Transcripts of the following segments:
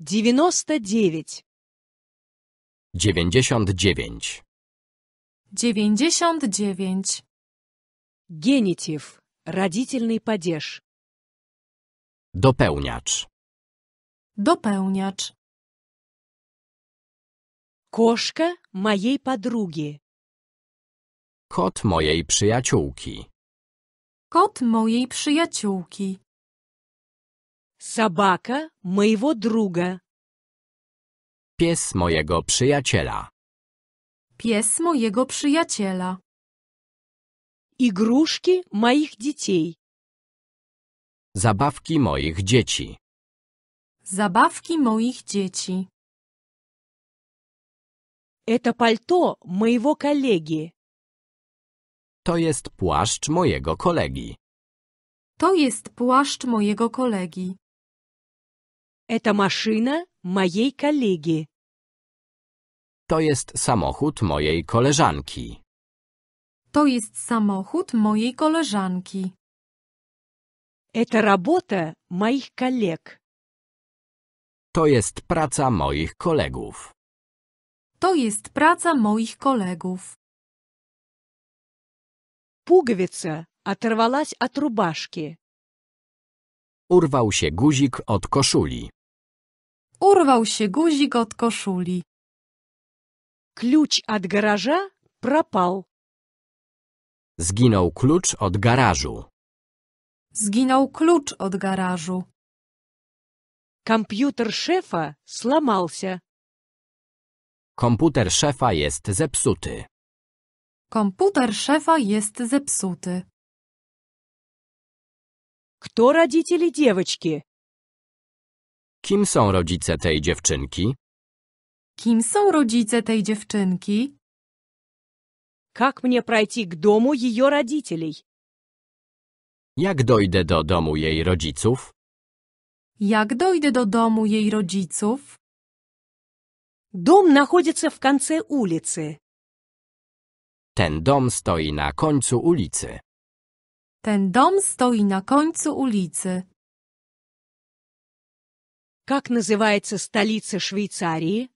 99. 99. 99. Генитив. Родительный падеж. Dopełniacz. Dopełniacz. Кошка моей подруги. Kot mojej przyjaciółki. Kot mojej przyjaciółki. Собака моего друга. Pies mojego przyjaciela. Pies mojego przyjaciela. Игрушки моих детей. Zabawki moich dzieci. Zabawki moich dzieci. Это пальто моего коллеги. To jest płaszcz mojego kolegi. To jest płaszcz mojego kolegi. Это машина моей коллеги. To jest samochód mojej koleżanki. To jest samochód mojej koleżanki. Это работа моих коллег. To jest praca moich kolegów. To jest praca moich kolegów. Пуговица оторвалась от рубашки. Urwał się guzik od koszuli. Urwał się guzik od koszuli. Ключ от гаража пропал. Zginął klucz od garażu. Zginął klucz od garażu. Компьютер шефа сломался. Komputer szefa jest zepsuty. Komputer szefa jest zepsuty. Кто родители девочки? Kim są rodzice tej dziewczynki? Kim są rodzice tej dziewczynki? Как мне пройти к дому ее родителей? Jak dojdę do domu jej rodziców? Jak dojdę do domu jej rodziców? Дом находится в конце улицы. Ten dom stoi na końcu ulicy. Ten dom stoi na końcu ulicy. Как называется столица Швейцарии?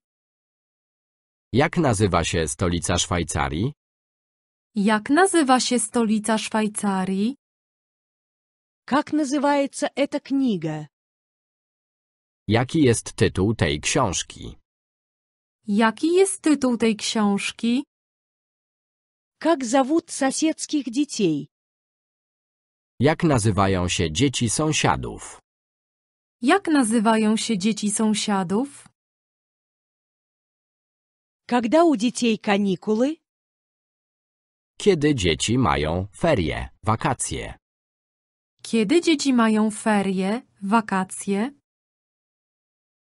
Jak nazywa się stolica Szwajcarii? Jak nazywa się stolica Szwajcarii? Как называется эта книга? Jaki jest tytuł tej książki? Jaki jest tytuł tej książki? Как зовут соседских детей? Jak nazywają się dzieci sąsiadów? Jak nazywają się dzieci sąsiadów? Когда у детей каникулы? Kiedy dzieci mają ferie, wakacje? Kiedy dzieci mają ferie, wakacje?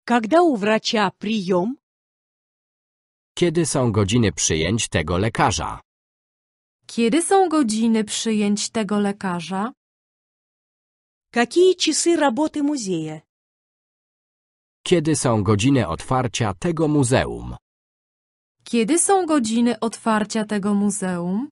Когда у врача прием? Kiedy są godziny przyjęć tego lekarza? Kiedy są godziny przyjęć tego lekarza? Какие часы работы музея? Kiedy są godziny otwarcia tego muzeum? Kiedy są godziny otwarcia tego muzeum?